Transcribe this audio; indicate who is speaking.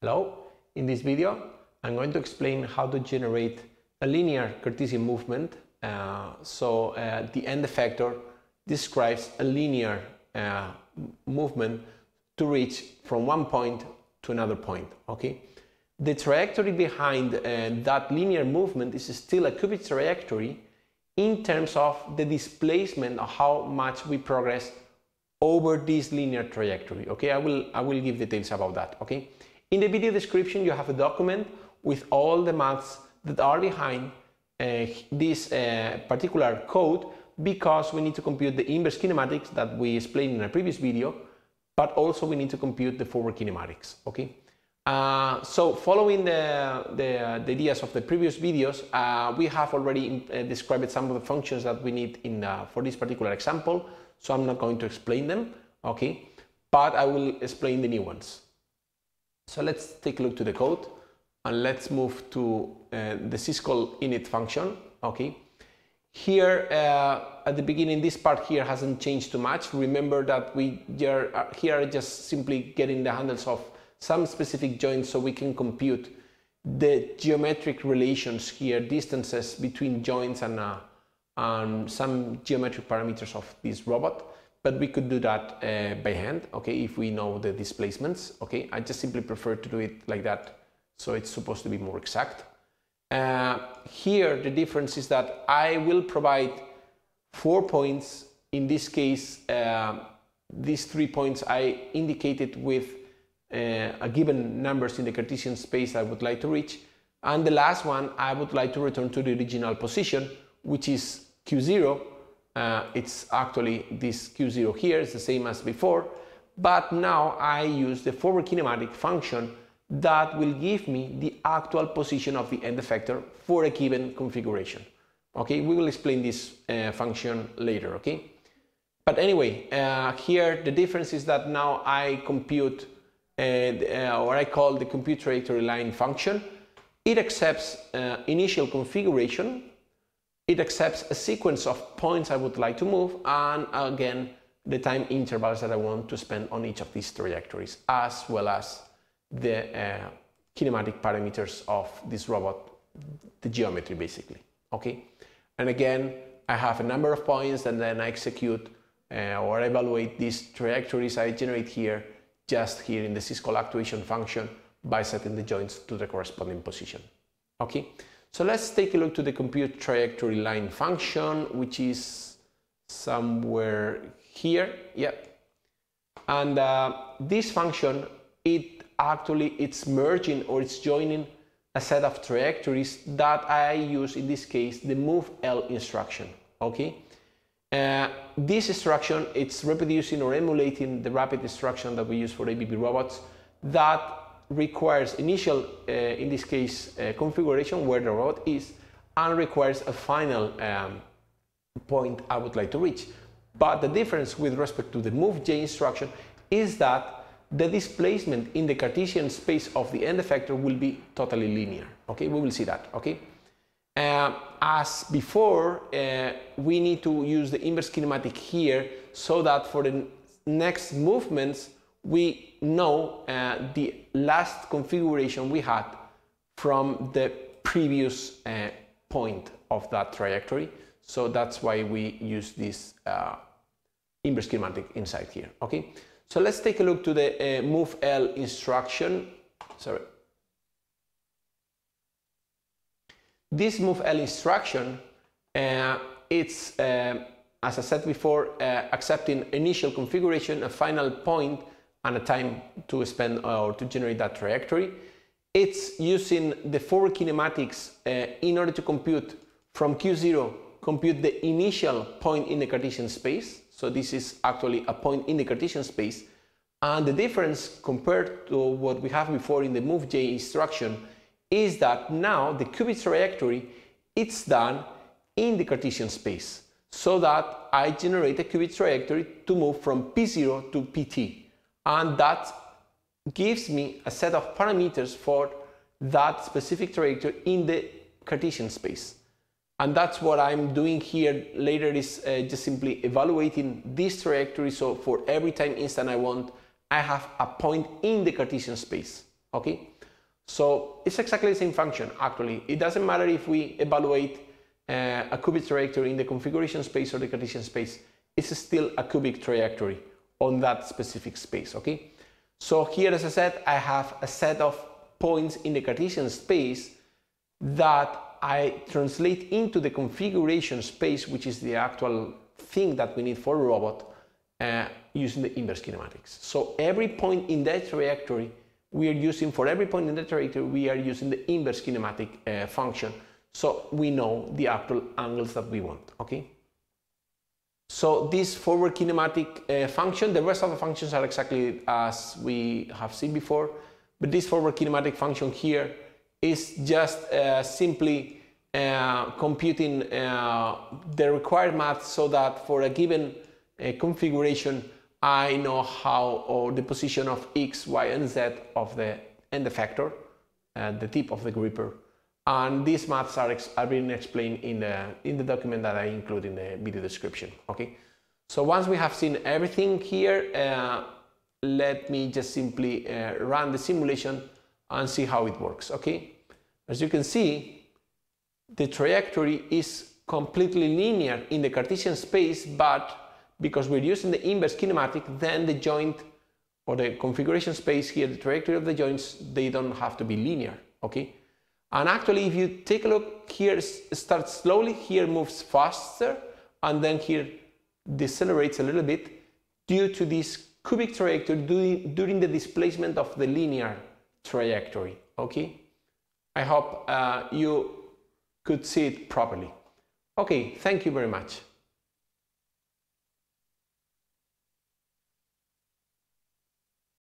Speaker 1: Hello, in this video I'm going to explain how to generate a linear Cartesian movement. Uh, so uh, the end effector describes a linear uh, movement to reach from one point to another point. Okay, the trajectory behind uh, that linear movement is still a cubic trajectory in terms of the displacement of how much we progress over this linear trajectory. Okay, I will I will give details about that. Okay. In the video description, you have a document with all the maths that are behind uh, this uh, particular code because we need to compute the inverse kinematics that we explained in a previous video, but also we need to compute the forward kinematics, okay? Uh, so following the, the, the, ideas of the previous videos, uh, we have already uh, described some of the functions that we need in, uh, for this particular example, so I'm not going to explain them, okay? But I will explain the new ones. So let's take a look to the code and let's move to uh, the syscall init function. Okay. Here uh, at the beginning, this part here hasn't changed too much. Remember that we are uh, here just simply getting the handles of some specific joints so we can compute the geometric relations here, distances between joints and, uh, and some geometric parameters of this robot but we could do that uh, by hand, okay, if we know the displacements, okay. I just simply prefer to do it like that, so it's supposed to be more exact. Uh, here, the difference is that I will provide four points. In this case, uh, these three points I indicated with uh, a given numbers in the Cartesian space I would like to reach. And the last one, I would like to return to the original position, which is Q0, uh, it's actually this Q0 here, it's the same as before, but now I use the forward kinematic function that will give me the actual position of the end effector for a given configuration. Okay, we will explain this uh, function later, okay? But anyway, uh, here the difference is that now I compute, uh, uh or I call the compute trajectory line function. It accepts uh, initial configuration it accepts a sequence of points I would like to move and again the time intervals that I want to spend on each of these trajectories as well as the uh, kinematic parameters of this robot, the geometry basically, okay? And again, I have a number of points and then I execute uh, or evaluate these trajectories I generate here just here in the syscall actuation function by setting the joints to the corresponding position, okay? So let's take a look to the compute trajectory line function, which is somewhere here. Yep. And uh, this function, it actually it's merging or it's joining a set of trajectories that I use in this case the move L instruction. Okay. Uh, this instruction it's reproducing or emulating the rapid instruction that we use for ABB robots that requires initial, uh, in this case, uh, configuration where the robot is and requires a final um, point I would like to reach. But the difference with respect to the move J instruction is that the displacement in the Cartesian space of the end effector will be totally linear. Okay, we will see that. Okay. Uh, as before, uh, we need to use the inverse kinematic here so that for the next movements we know uh, the last configuration we had from the previous uh, point of that trajectory. So that's why we use this uh, inverse kinematic inside here. Okay, so let's take a look to the uh, move L instruction. Sorry. This move L instruction, uh, it's, uh, as I said before, accepting initial configuration, a final point, and a time to spend uh, or to generate that trajectory. It's using the forward kinematics uh, in order to compute from Q0, compute the initial point in the Cartesian space. So this is actually a point in the Cartesian space. And the difference compared to what we have before in the move J instruction is that now the cubic trajectory it's done in the Cartesian space so that I generate a cubic trajectory to move from P0 to PT and that gives me a set of parameters for that specific trajectory in the Cartesian space. And that's what I'm doing here later is uh, just simply evaluating this trajectory. So for every time instant I want, I have a point in the Cartesian space. okay? So it's exactly the same function, actually. It doesn't matter if we evaluate uh, a cubic trajectory in the configuration space or the Cartesian space, it's still a cubic trajectory on that specific space, okay? So here, as I said, I have a set of points in the Cartesian space that I translate into the configuration space, which is the actual thing that we need for a robot uh, using the inverse kinematics. So every point in that trajectory we are using, for every point in the trajectory, we are using the inverse kinematic uh, function. So we know the actual angles that we want, okay? So this forward kinematic uh, function, the rest of the functions are exactly as we have seen before, but this forward kinematic function here is just uh, simply uh, computing uh, the required math so that for a given uh, configuration I know how or the position of x, y and z of the end effector, uh, the tip of the gripper. And these maths are, are being explained in the, in the document that I include in the video description. Okay. So once we have seen everything here, uh, let me just simply uh, run the simulation and see how it works. Okay. As you can see, the trajectory is completely linear in the Cartesian space, but because we're using the inverse kinematic, then the joint or the configuration space here, the trajectory of the joints, they don't have to be linear, okay? And actually, if you take a look, here starts slowly, here moves faster, and then here decelerates a little bit due to this cubic trajectory during the displacement of the linear trajectory, okay? I hope uh, you could see it properly. Okay, thank you very much.